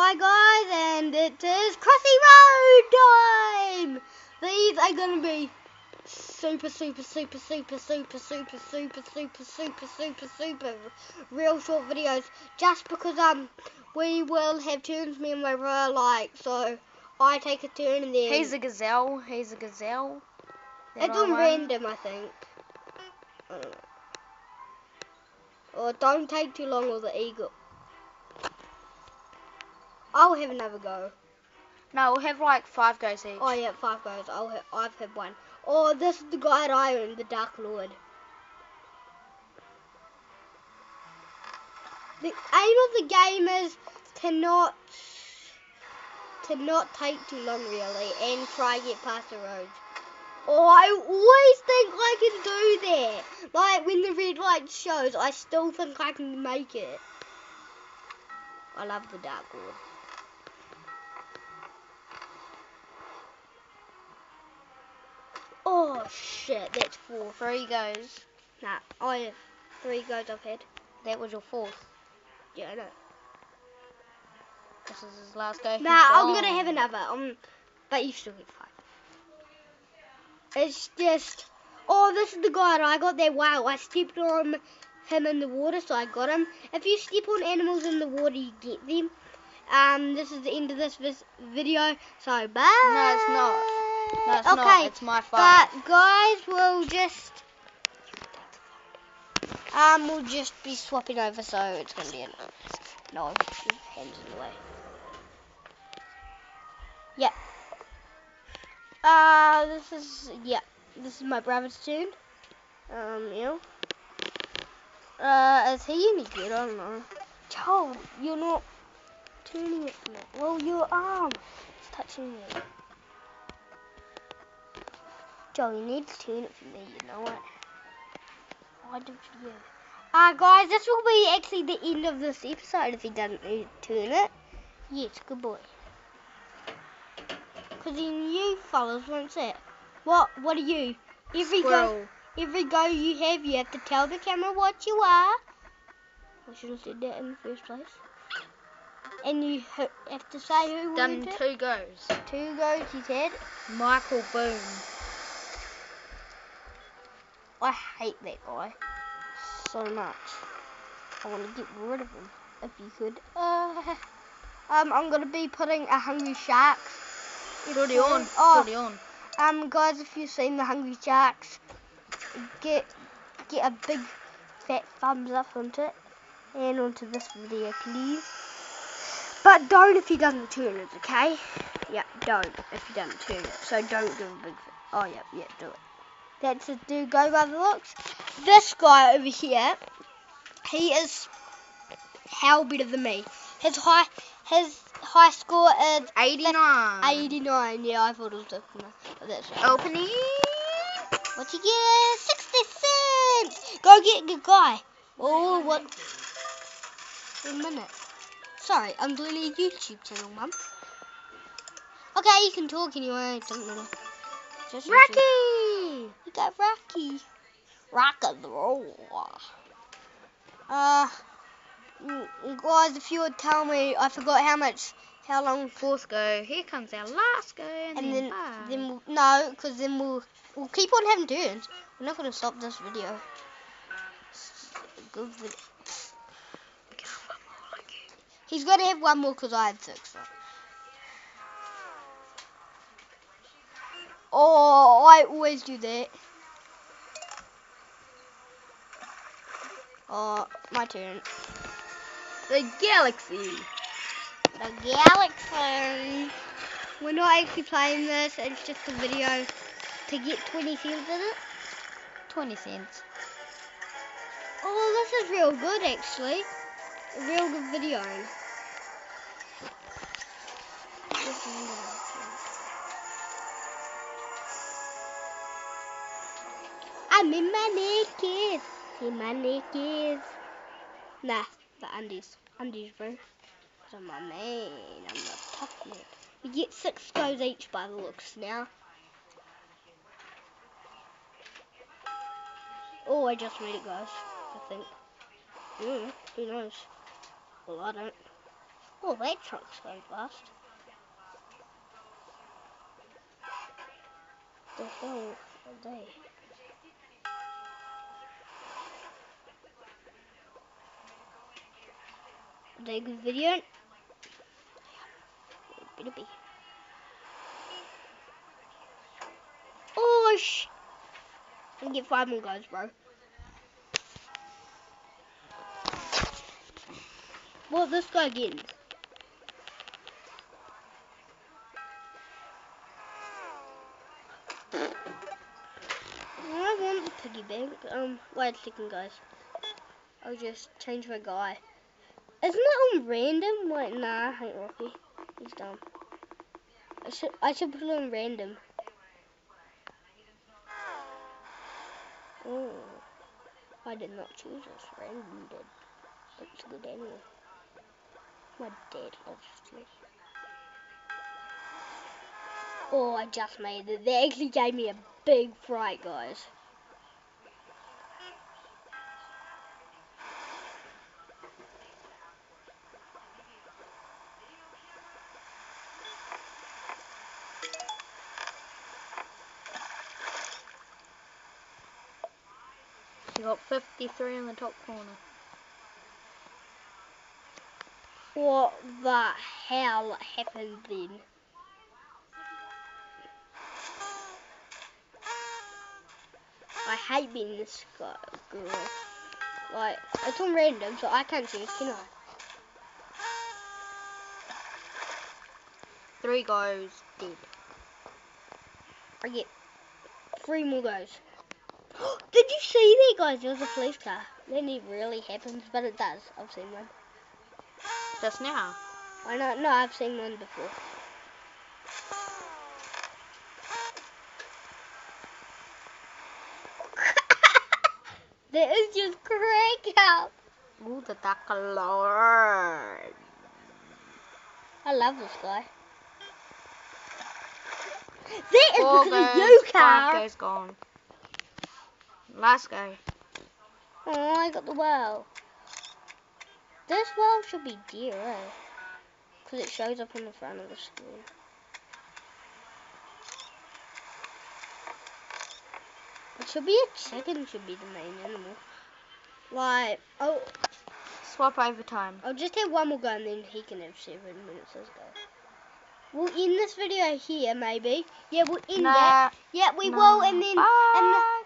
Hi guys, and it is Crossy Road time! These are gonna be super, super, super, super, super, super, super, super, super, super, super real short videos. Just because um we will have turns me and my brother like so I take a turn and then He's a gazelle. He's a gazelle. It's on random I think. I don't know. Or don't take too long with the eagle. I'll have another go. No, we'll have like five goes each. Oh yeah, five goes. I'll have, I've had one. Oh, this is the guy at Iron, the Dark Lord. The aim of the game is to not to not take too long really and try and get past the roads. Oh, I always think I can do that. Like when the red light shows, I still think I can make it. I love the Dark Lord. Oh shit, that's four. Three goes. Nah, I have three goes I've had. That was your fourth. Yeah, I know. This is his last go. Nah, I'm gonna have another. Um, but you still get five. It's just, oh, this is the guy that I got there. Wow, I stepped on him in the water, so I got him. If you step on animals in the water, you get them. Um, this is the end of this vis- video. So bye. No, it's not. No, it's okay, not. It's my phone. but guys, we'll just um, we'll just be swapping over, so it's gonna be a no hands in the way. Yeah. Uh, this is yeah, this is my brother's tune. Um, you know. Uh, is he any good? I don't know. Joe, you're not turning it for me. Well, your arm is touching me. Joe, you need to turn it for me, you know what? Why don't you? Uh, guys, this will be actually the end of this episode if he doesn't turn it. Yes, good boy. Because then you fellas won't say it. What, what are you? Every go, every go you have, you have to tell the camera what you are. I should have said that in the first place. And you have to say who Done two goes. Two goes he's had. Michael Boone. I hate that guy so much. I want to get rid of him if you could. Uh, um, I'm gonna be putting a hungry shark. It's already on. It's Oh, already on. um, guys, if you've seen the hungry sharks, get get a big fat thumbs up onto it and onto this video, please. But don't if he doesn't turn it, okay? Yeah, don't if he doesn't turn it. So don't give a big. Oh yeah, yeah, do it. That's a do go by the looks. This guy over here, he is how better than me. His high his high score is 89. 89. Yeah, I thought it was different. But that's right. Opening. What you get? 60 cents! Go get good guy. Oh, what? A minute. Sorry, I'm doing a YouTube channel, Mum. Okay, you can talk anyway. Doesn't matter. Just. Rocky. Got Rocky. Rock and roll. Uh, guys, if you would tell me, I forgot how much, how long Fourth go. Here comes our last go. And, and then, then then we'll, no, because then we'll we'll keep on having turns. We're not gonna stop this video. Good video. He's gonna have one more because I had six. Right? Oh, I always do that. Oh, my turn. the galaxy. The Galaxy. We're not actually playing this, it's just a video to get 20 cents in it. 20 cents. Oh, this is real good actually. A real good video. I'm in my naked. My naked. Nah, the undies. Undies, bro. Cause I'm a man. I'm a tough man. We get six goes each by the looks now. Oh, I just made it, guys. I think. Mm, who knows? Well, I don't. Oh, that truck's going fast. The hell are they? They video? Oh, sh! I get five more guys, bro. What this guy getting? I want the piggy bank. Um, wait a second, guys. I'll just change my guy. Isn't it on random? Wait, nah, I ain't Rocky. He's dumb. I should I should put it on random. Oh, I did not choose this. Random did. Looks good anyway. My dad loves this. Oh, I just made it. They actually gave me a big fright, guys. You got 53 in the top corner. What the hell happened then? I hate being this guy, girl. Like, it's on random, so I can't see choose, can I? Three goes dead. I get three more goes. Did you see that, guys? There was a police car. That never really happens, but it does. I've seen one. Just now. I know, no, I've seen one before. that is just crack up. Ooh, the Dark Lord. I love this guy. That is Four because of you, five car. goes gone. Last guy. Oh, I got the well. This well should be dear, eh? Because it shows up on the front of the screen. It should be a chicken should be the main animal. Like, oh, Swap overtime. I'll just have one more go and then he can have seven minutes as go. We'll end this video here, maybe. Yeah, we'll end Nah, it. Yeah, we nah, will, and then and the, bye.